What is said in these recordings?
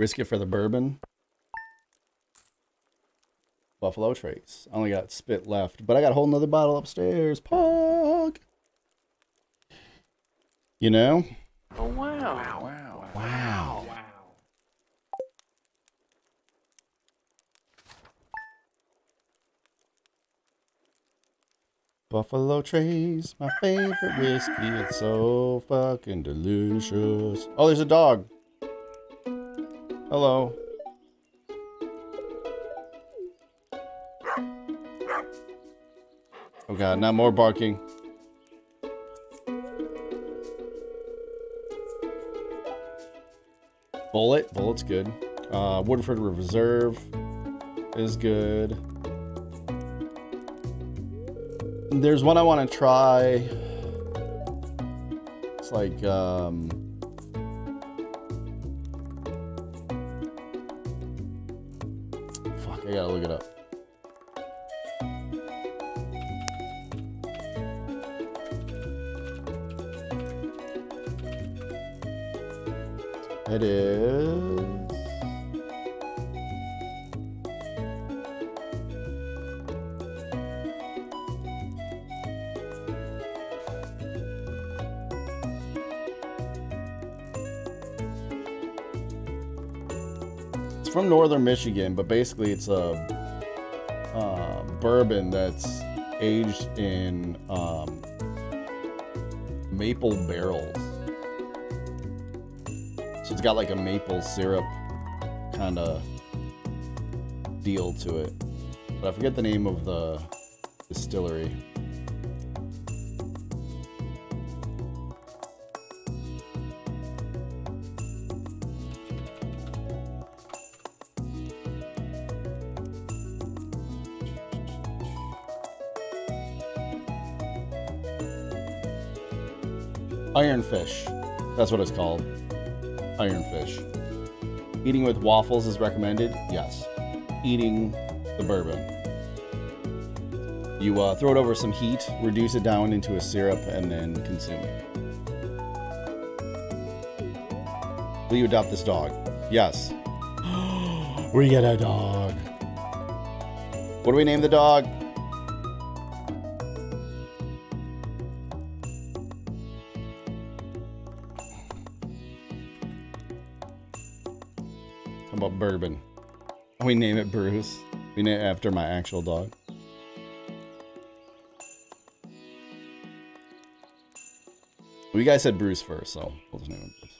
Risk it for the bourbon. Buffalo Trace. I only got spit left, but I got a whole nother bottle upstairs. Pog. You know? Oh wow. Wow. Wow. Wow. Wow. Buffalo Trace, my favorite whiskey. It's so fucking delicious. Oh, there's a dog. Hello. Oh god, not more barking. Bulleit, Bulleit's good. Uh, Woodford Reserve is good. There's one I want to try. It's like, um... It is... It's from northern Michigan, but basically it's a uh, bourbon that's aged in um, maple barrels. So it's got like a maple syrup kind of deal to it. But I forget the name of the distillery. Ironfish. That's what it's called. Ironfish. Eating with waffles is recommended. Yes. Eating the bourbon. You uh, throw it over some heat, reduce it down into a syrup, and then consume it. Will you adopt this dog? Yes. we get a dog. What do we name the dog? We name it Bruce. We name it after my actual dog. You guys said Bruce first, so we'll just name him Bruce.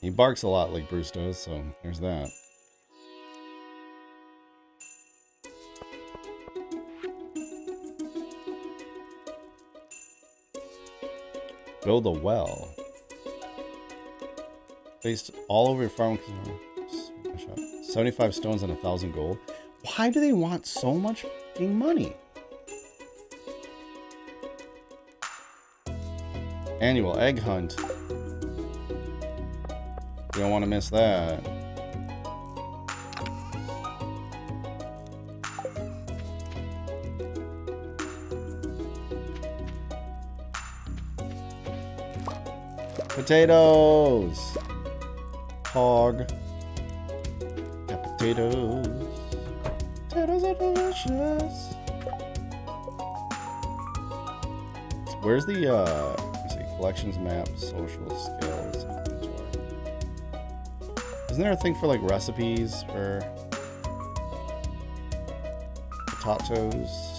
He barks a lot like Bruce does, so there's that. Build a well. Based all over your farm. 75 stones and a thousand gold. Why do they want so much money? Annual egg hunt. You don't want to miss that. Potatoes. Hog. Got potatoes. Potatoes are delicious. Where's the uh see, collections map, social skills. Isn't there a thing for like recipes for potatoes?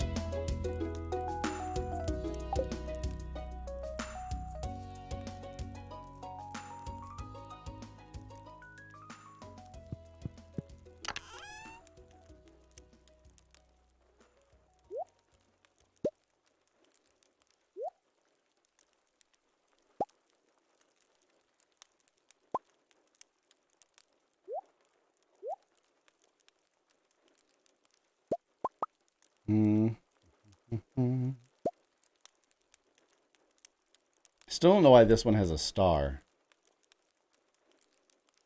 Still don't know why this one has a star.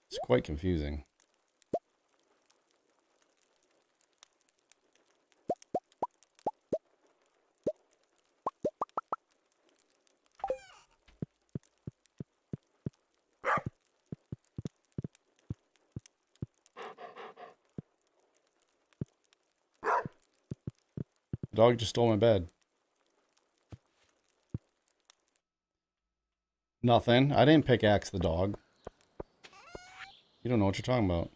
It's quite confusing. Dog just stole my bed. Nothing. I didn't pickaxe the dog. You don't know what you're talking about.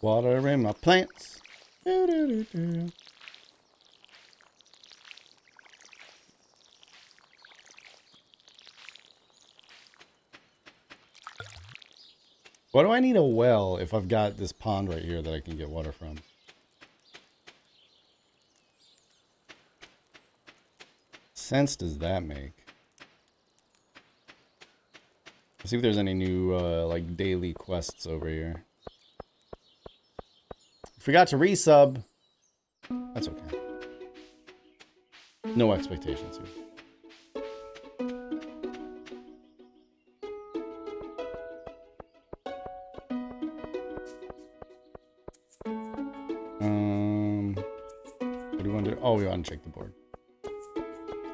Water in my plants. Do, do, do, do. Why do I need a well if I've got this pond right here that I can get water from? sense does that make? Let's see if there's any new, uh, like, daily quests over here. Forgot to resub. That's okay. No expectations here. Um, what do you want to do? Oh, we want to check the board.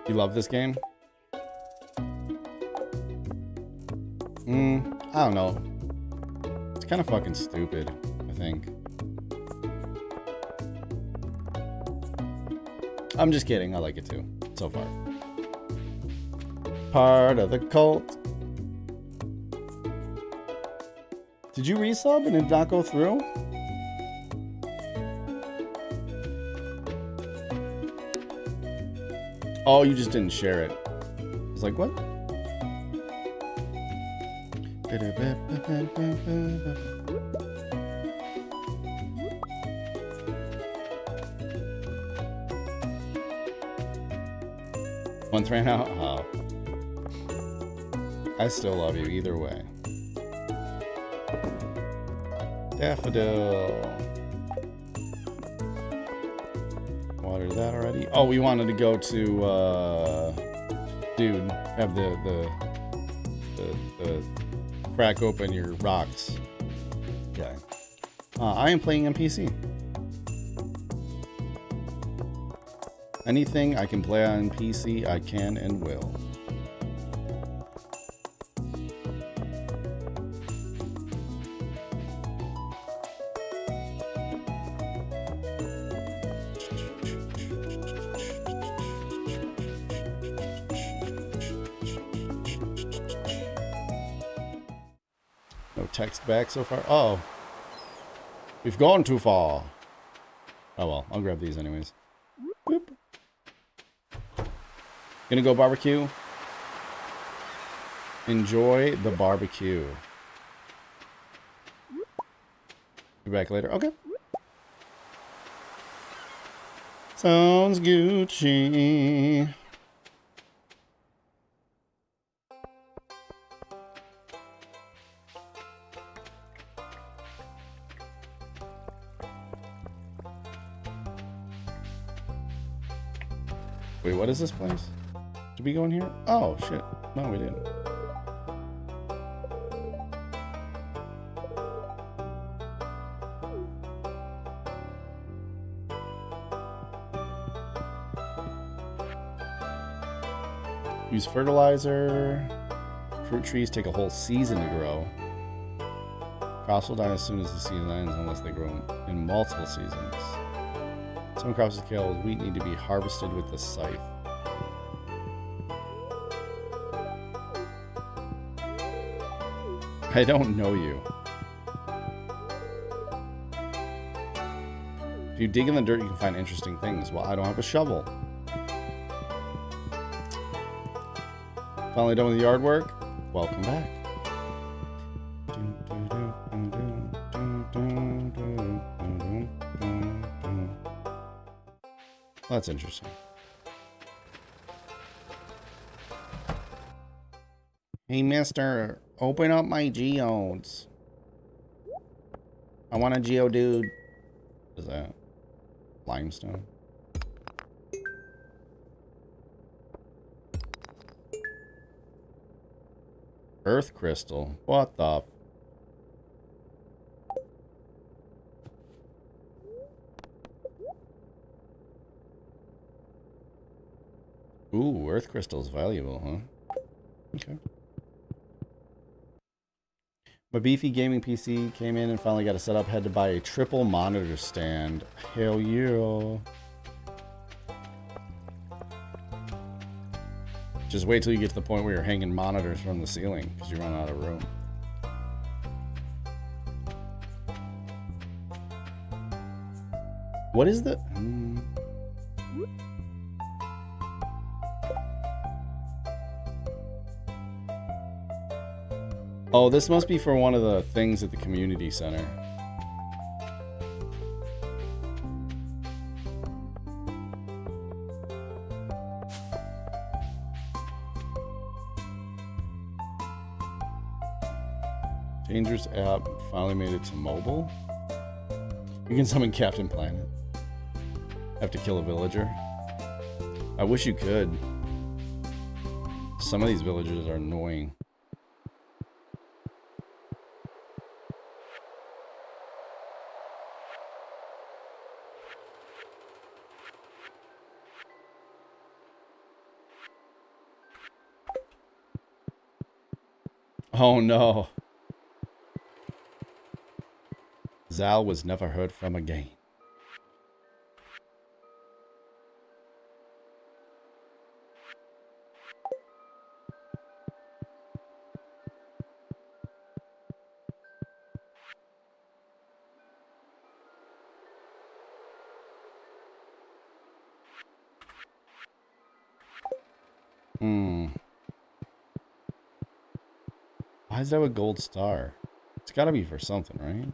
You love this game? Hmm, I don't know. It's kind of fucking stupid, I think. I'm just kidding. I like it too, so far. Part of the cult. Did you resub and it not go through? Oh, you just didn't share it. I was like, what? Once ran out? Oh. I still love you either way. Daffodil. Water that already. Oh, we wanted to go to, uh, dude, have the, the, the, the crack open your rocks. Okay. Uh, I am playing on PC. Anything I can play on PC, I can and will. No text back so far. Oh. We've gone too far. Oh well, I'll grab these anyways. Boop. Gonna go barbecue. Enjoy the barbecue. Be back later. Okay. Sounds Gucci. Wait, what is this place? Did we go in here? Oh, shit. No, we didn't. Use fertilizer. Fruit trees take a whole season to grow. Crops will die as soon as the season ends unless they grow in multiple seasons. Some crops that scale wheat need to be harvested with the scythe. I don't know you. If you dig in the dirt, you can find interesting things. Well, I don't have a shovel. Finally done with the yard work? Welcome back. That's interesting. Hey, mister, open up my geodes. I want a geodude. What is that? Limestone. Earth crystal. What the? Ooh, earth crystal is valuable, huh? Okay. My beefy gaming PC came in and finally got it set up. Had to buy a triple monitor stand. Hell yeah. Just wait till you get to the point where you're hanging monitors from the ceiling because you run out of room. What is the... Hmm. Oh, this must be for one of the things at the community center. Dangerous app finally made it to mobile. You can summon Captain Planet. Have to kill a villager. I wish you could. Some of these villagers are annoying. Oh no. Zal was never heard from again. Is that a gold star? It's gotta be for something, right?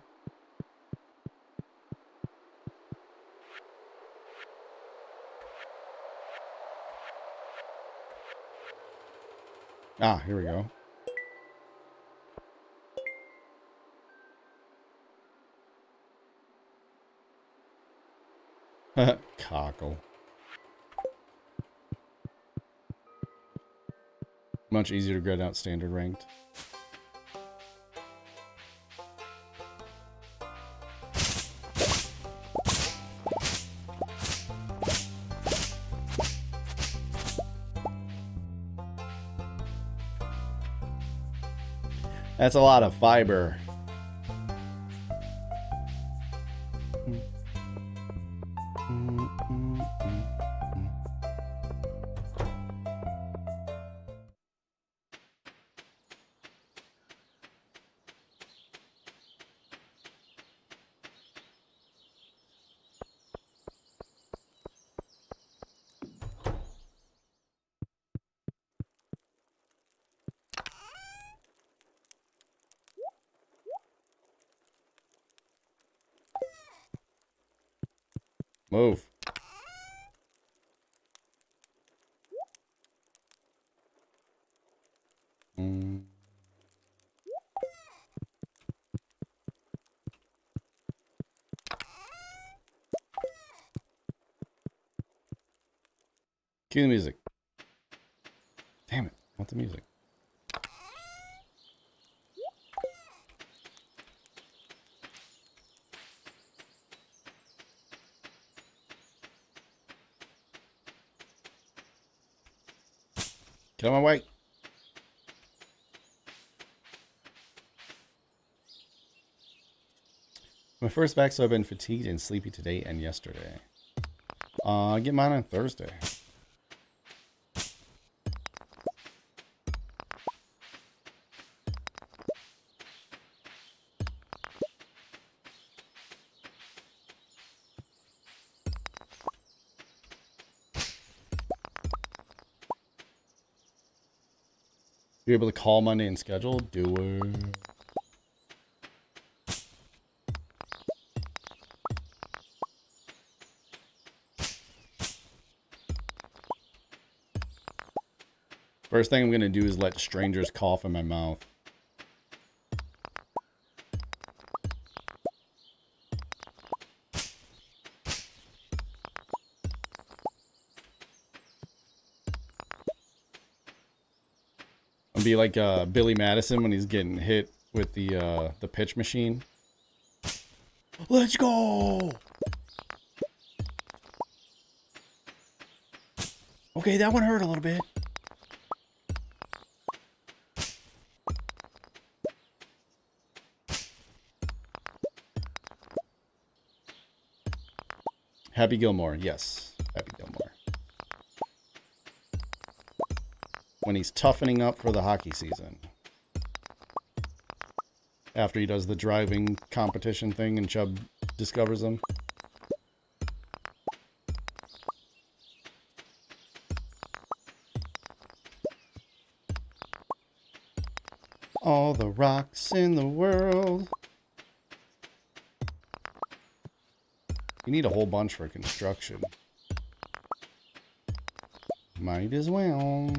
Ah, here we go. Cockle. Much easier to get out standard ranked. That's a lot of fiber. Move. Mm. Cue the music. Damn it. I want the music. Get on my way. My first back, so I've been fatigued and sleepy today and yesterday. Uh, get mine on Thursday. You're able to call Monday and schedule? Do it. First thing I'm going to do is let strangers cough in my mouth. Like uh, Billy Madison when he's getting hit with the uh, the pitch machine. Let's go! Okay, that one hurt a little bit. Happy Gilmore, yes. When he's toughening up for the hockey season. After he does the driving competition thing and Chubb discovers him. All the rocks in the world. You need a whole bunch for construction. Might as well.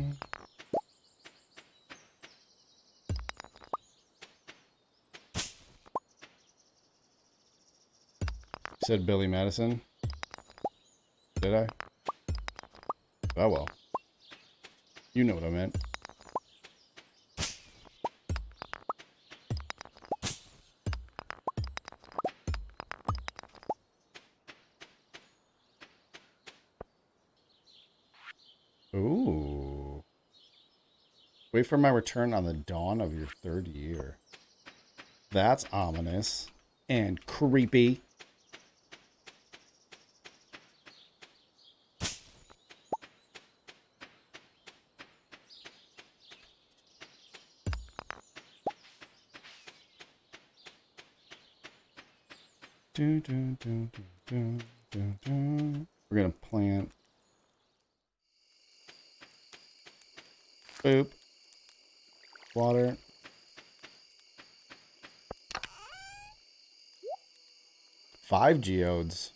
Said Billy Madison. Did I? Oh well. You know what I meant. Ooh. Wait for my return on the dawn of your third year. That's ominous and creepy. Do, do, do, do, do, do. We're gonna plant. Boop. Water. Five geodes.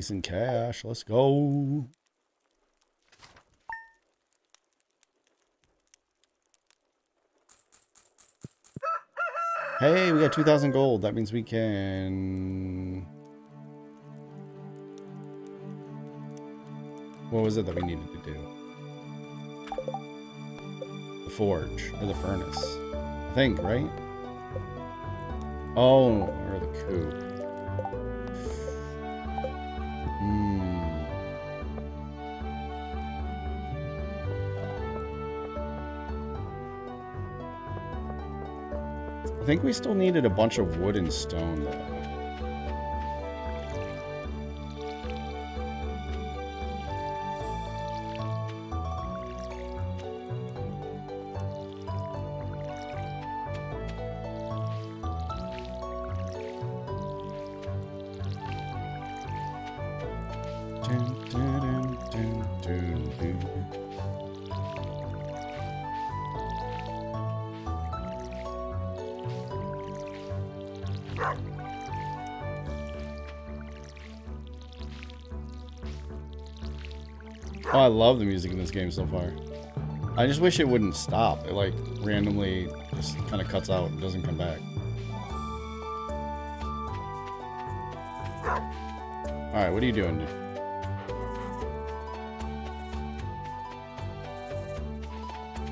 Decent cash. Let's go. Hey, we got 2,000 gold. That means we can... What was it that we needed to do? The forge, or the furnace. I think, right? Oh, or the coop. Think we still needed a bunch of wood and stone, though. The music in this game so far. I just wish it wouldn't stop. It like randomly just kind of cuts out and doesn't come back. Alright, what are you doing? dude?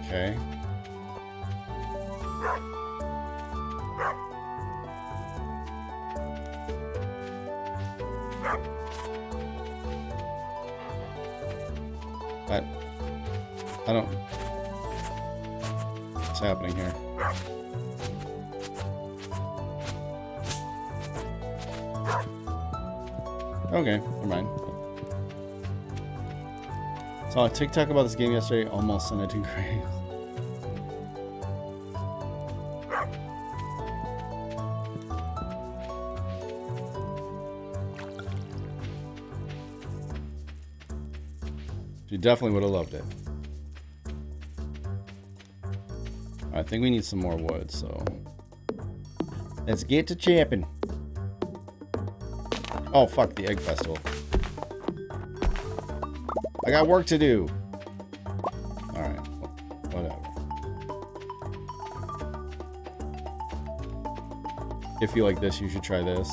Okay. I, I don't. What's happening here? Okay, never mind. Saw a TikTok about this game yesterday. Almost sent it to Grace. You definitely would have loved it. I think we need some more wood, so... Let's get to champing. Oh, fuck, the egg festival. I got work to do. Alright, whatever. If you like this, you should try this.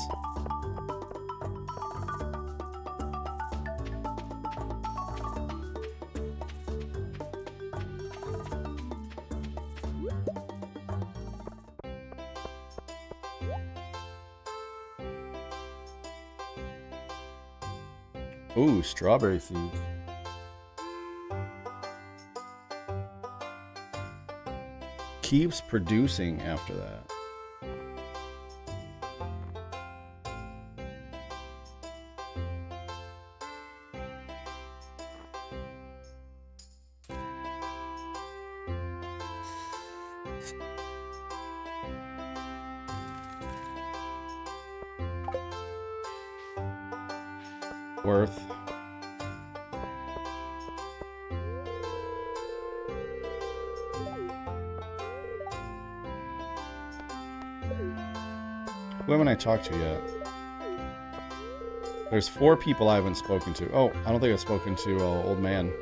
Strawberry seeds. Keeps producing after that. Worth. Who haven't I talked to yet? There's four people I haven't spoken to. Oh, I don't think I've spoken to uh, old man.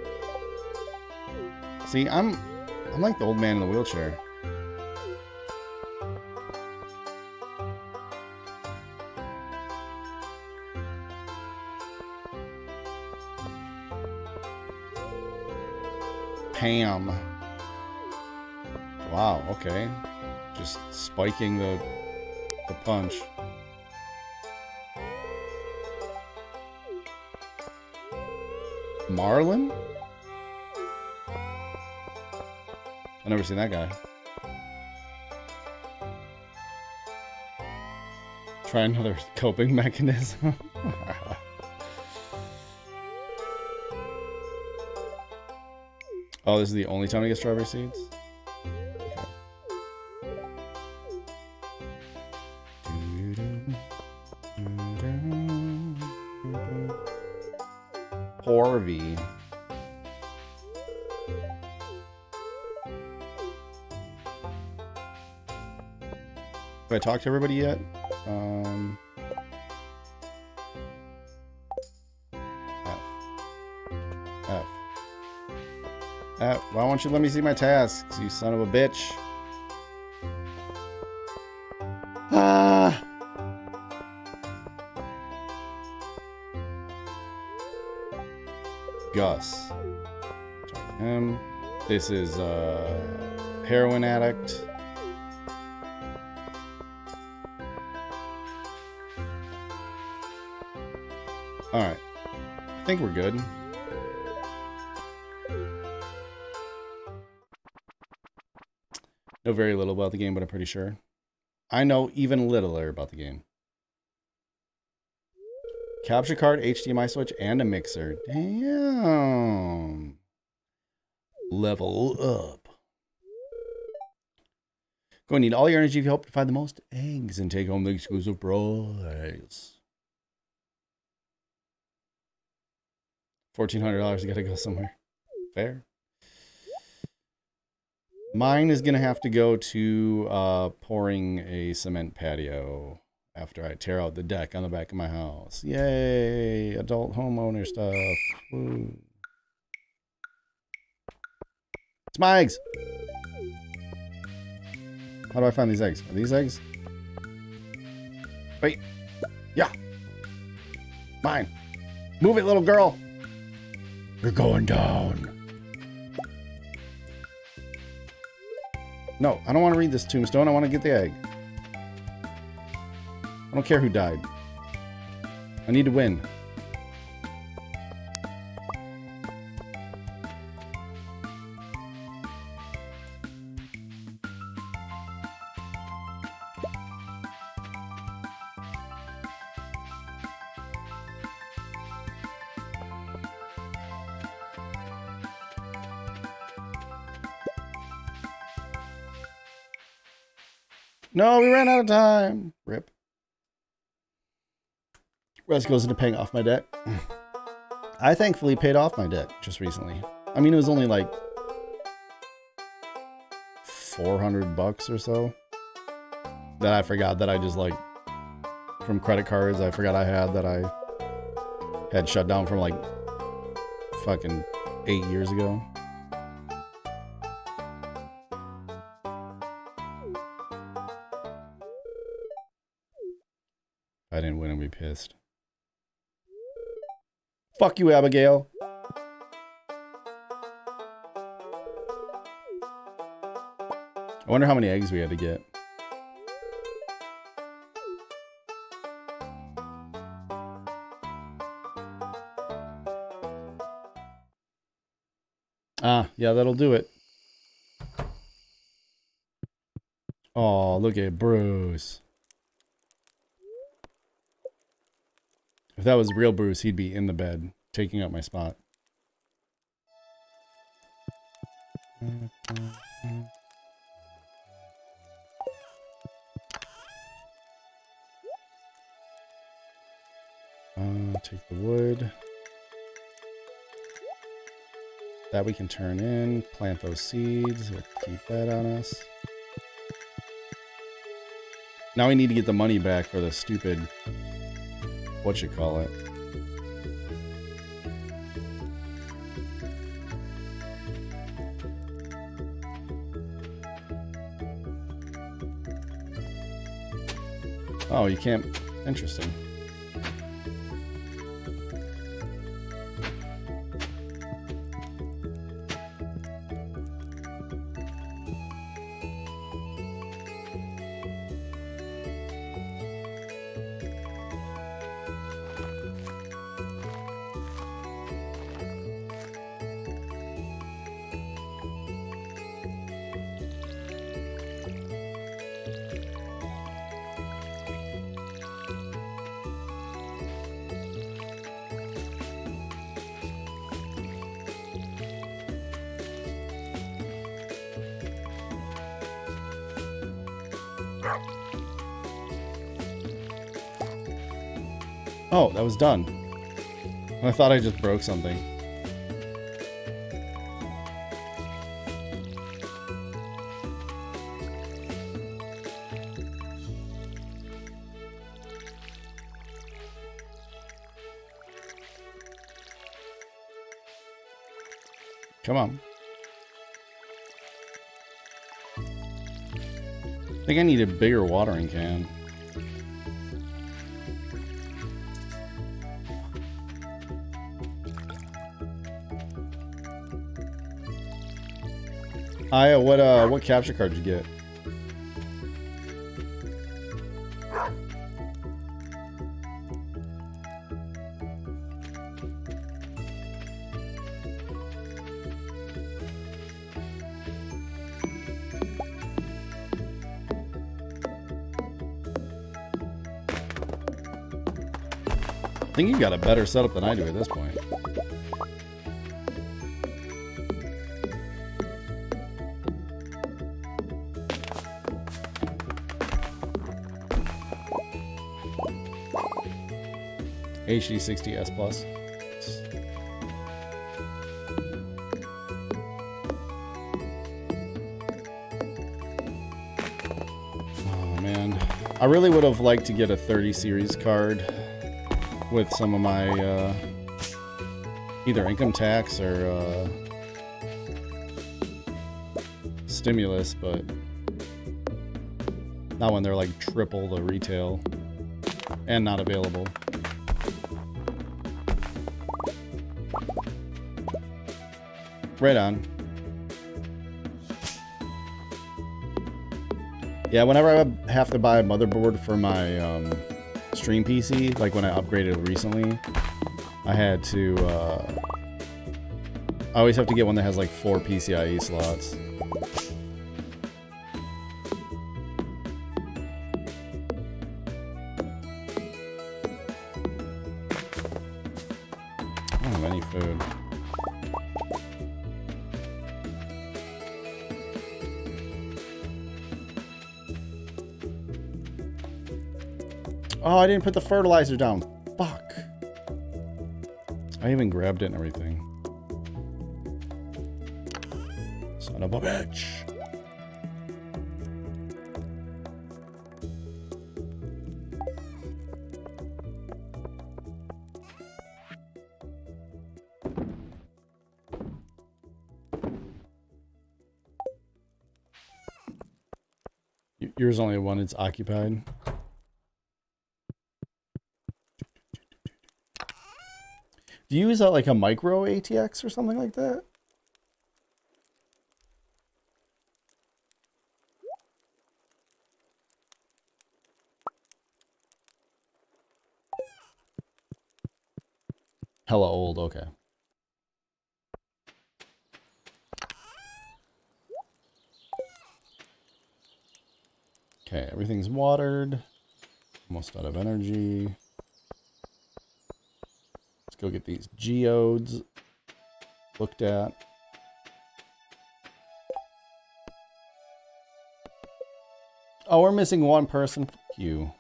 See, I'm I'm like the old man in the wheelchair. Pam. Wow, okay. Just spiking the Marlon? I've never seen that guy. Try another coping mechanism. oh, this is the only time I get strawberry seeds? Harvey. Have I talked to everybody yet? Um, F. F. F. Why won't you let me see my tasks, you son of a bitch? This is a heroin addict. All right. I think we're good. Know very little about the game, but I'm pretty sure. I know even littler about the game. Capture card, HDMI switch, and a mixer. Damn. Level up. Going to need all your energy if you hope to find the most eggs and take home the exclusive prize. $1,400, you gotta go somewhere. Fair. Mine is gonna have to go to uh, pouring a cement patio after I tear out the deck on the back of my house. Yay! Adult homeowner stuff. Woo. It's my eggs! How do I find these eggs? Are these eggs? Wait. Yeah. Mine. Move it, little girl. You're going down. No, I don't want to read this tombstone. I want to get the egg. I don't care who died. I need to win. No, we ran out of time. Rip. Rest goes into paying off my debt. I thankfully paid off my debt just recently. I mean, it was only like 400 bucks or so that I forgot that I just like from credit cards. I forgot I had that I had shut down from like fucking eight years ago. Pissed. Fuck you, Abigail. I wonder how many eggs we had to get. Ah, yeah, that'll do it. Oh, look at Bruce. If that was real Bruce, he'd be in the bed, taking up my spot. Uh, take the wood. That we can turn in, plant those seeds, we'll keep that on us. Now we need to get the money back for the stupid, what you call it. Oh, you can't, interesting. Oh, that was done. I thought I just broke something. Think I need a bigger watering can. Aya, what uh, what capture card did you get? You got a better setup than I do at this point. HD60S Plus. Oh man, I really would have liked to get a 30 series card with some of my uh, either income tax or uh, stimulus, but not when they're like triple the retail and not available. Right on. Yeah, whenever I have to buy a motherboard for my um, stream PC, like when I upgraded recently, I had to, uh, I always have to get one that has like four PCIe slots. Didn't put the fertilizer down. Fuck. I even grabbed it and everything. Son of a bitch. Yours only one, it's occupied. Do you use that like a micro ATX or something like that? Hella old, okay. Okay, everything's watered. Almost out of energy. Go get these geodes looked at. Oh, we're missing one person. Fuck you.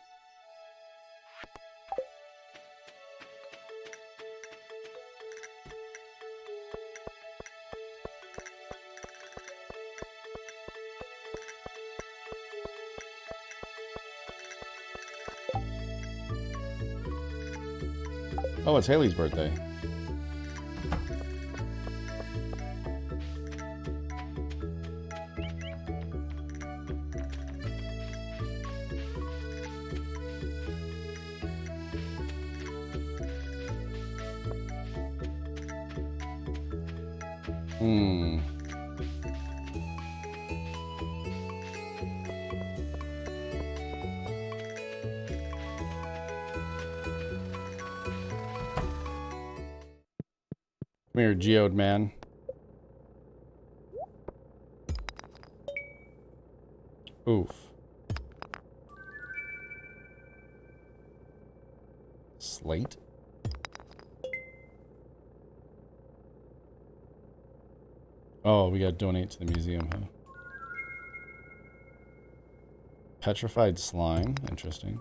Oh, it's Haley's birthday. Hmm. Come here, geode man. Oof. Slate? Oh, we gotta donate to the museum, huh? Petrified slime, interesting.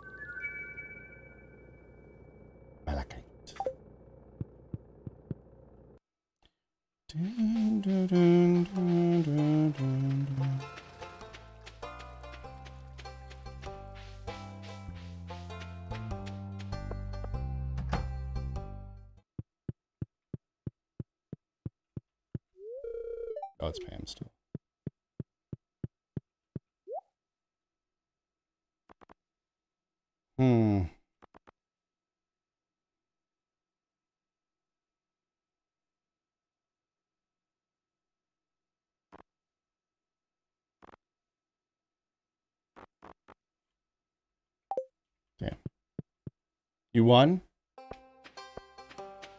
You won?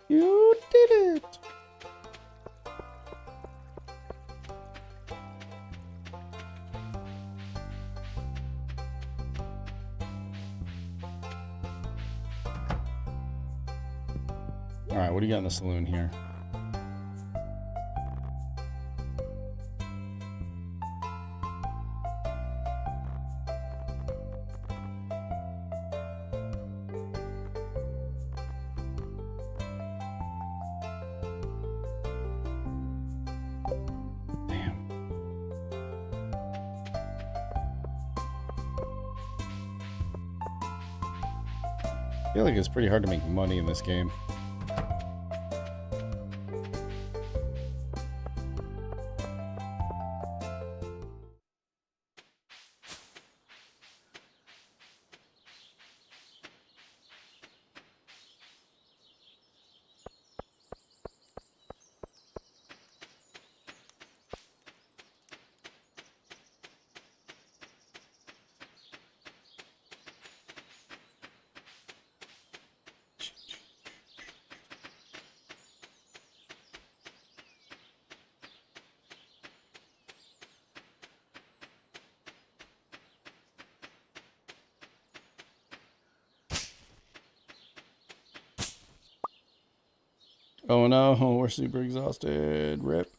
You did it! Alright, what do you got in the saloon here? Like it's pretty hard to make money in this game. Oh no, we're super exhausted. Rip.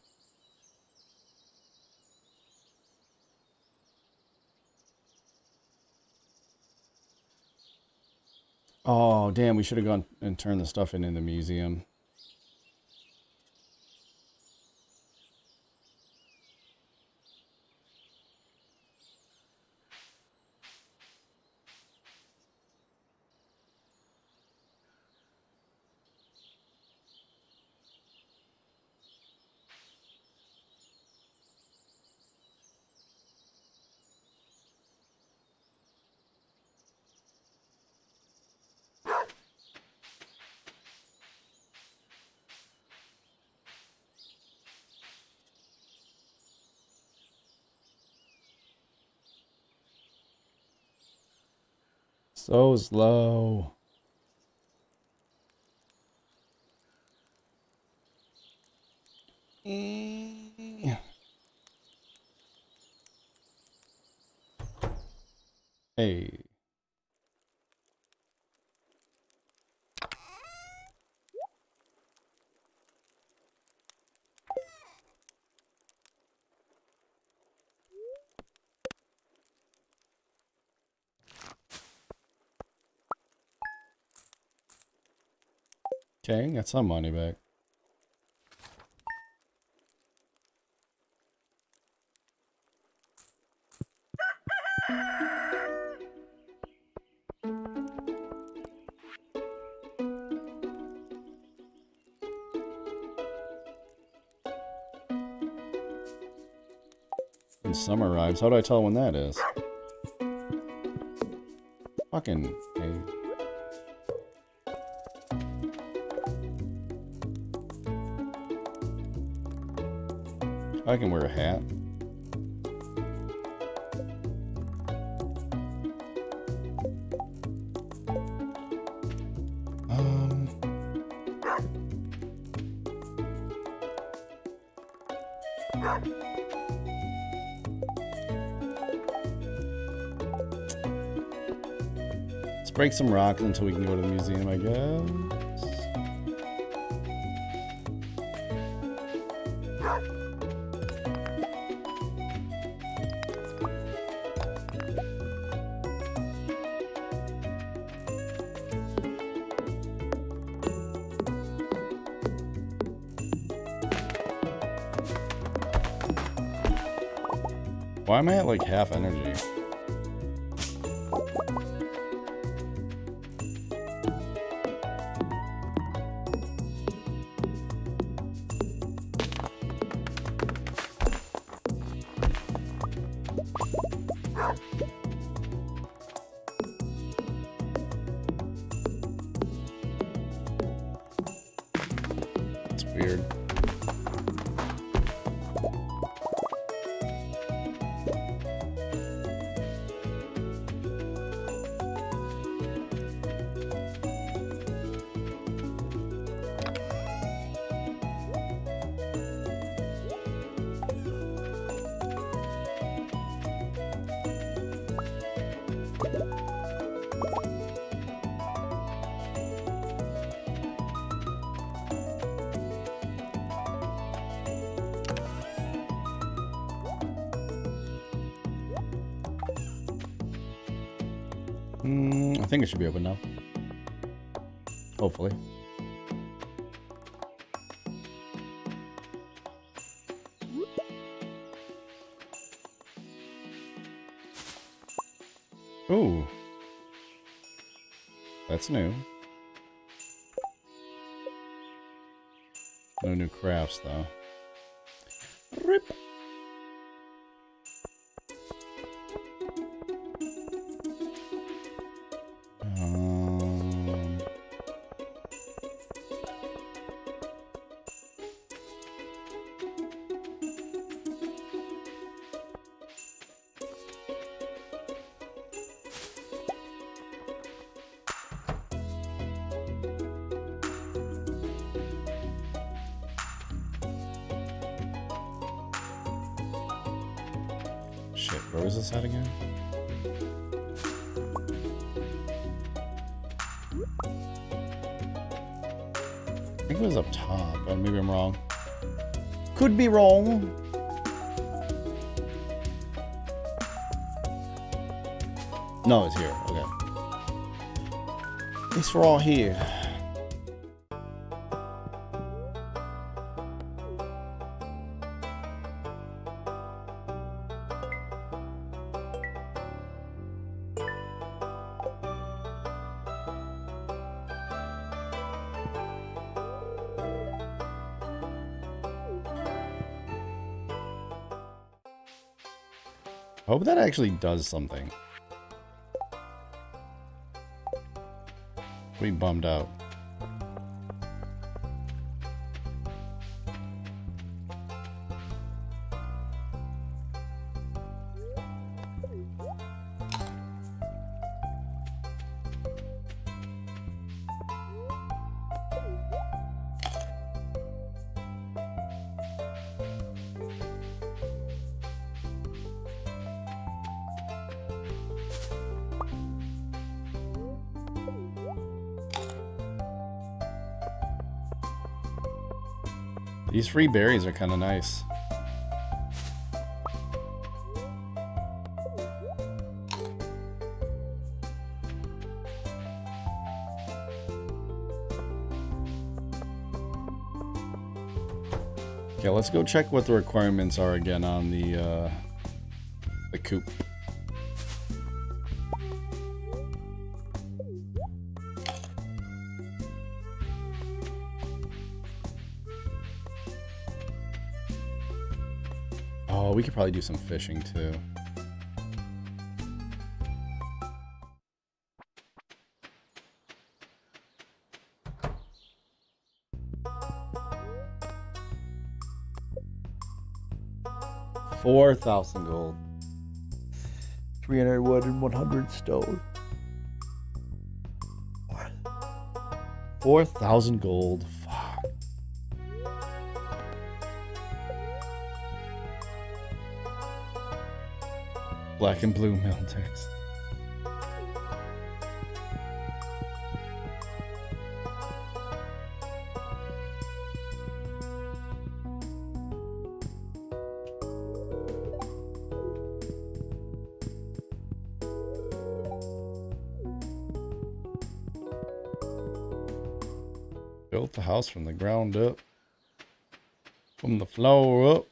Oh, damn, we should have gone and turned the stuff in in the museum. Slow. Hey. Okay, got some money back. When summer arrives, how do I tell when that is? Fucking, hey. I can wear a hat. Um. Let's break some rocks until we can go to the museum, I guess. Why am I at like half energy? It should be open now. Hopefully. Ooh. That's new. No new crafts, though. Shit, where was this at again? I think it was up top, but maybe I'm wrong. Could be wrong. No, it's here. Okay. It's right here. I hope actually does something. We bummed out. These free berries are kind of nice. Okay, let's go check what the requirements are again on the uh, the coop. Probably do some fishing too. Four thousand gold. Three hundred wood and one hundred stone. Four thousand gold. Black and blue mill text. Built the house from the ground up. From the floor up.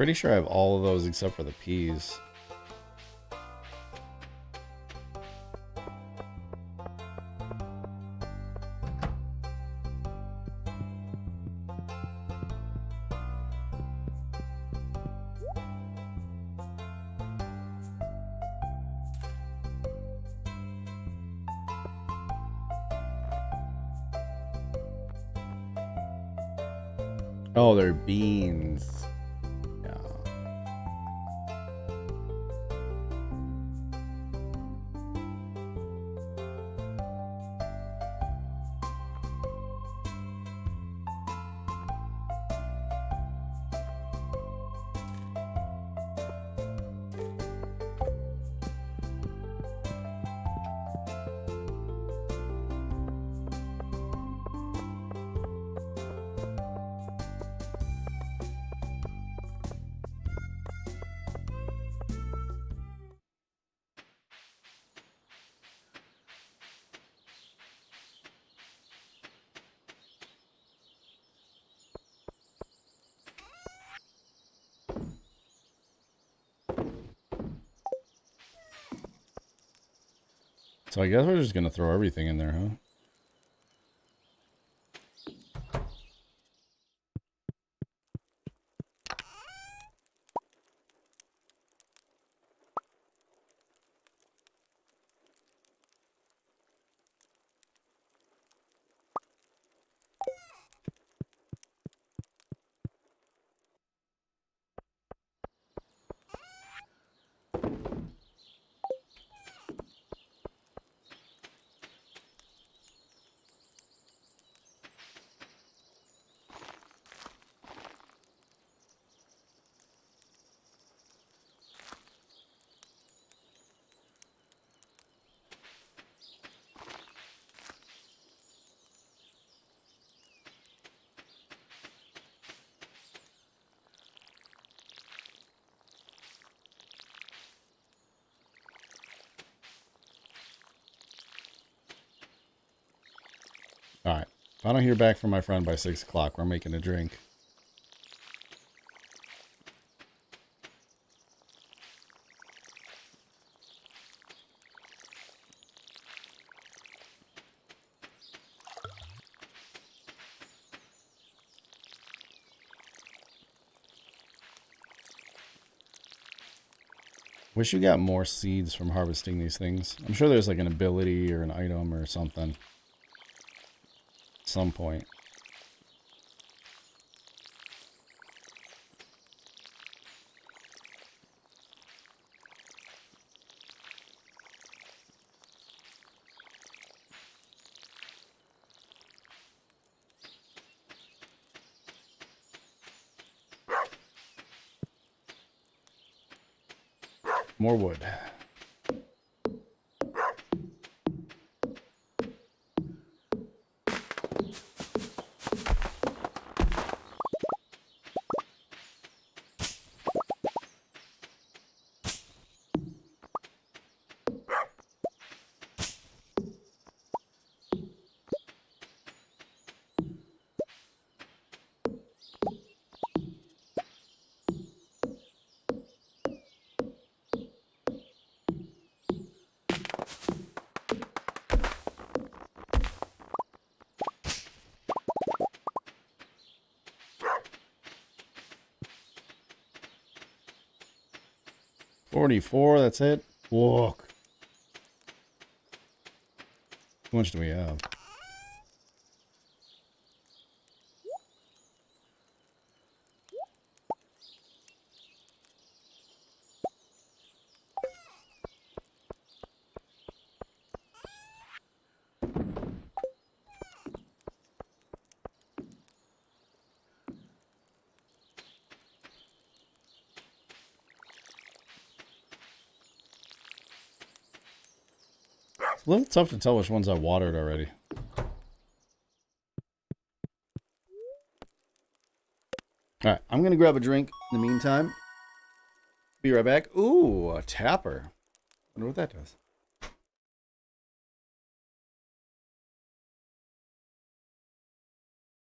Pretty sure I have all of those except for the peas. Oh, they're beans. I guess we're just gonna throw everything in there, huh? If I don't hear back from my friend by 6 o'clock, we're making a drink. Wish you got more seeds from harvesting these things. I'm sure there's like an ability or an item or something. Some point. More wood. Forty-four. That's it. Walk. How much do we have? It's tough to tell which ones I watered already. Alright, I'm going to grab a drink in the meantime. Be right back. Ooh, a tapper. wonder what that does.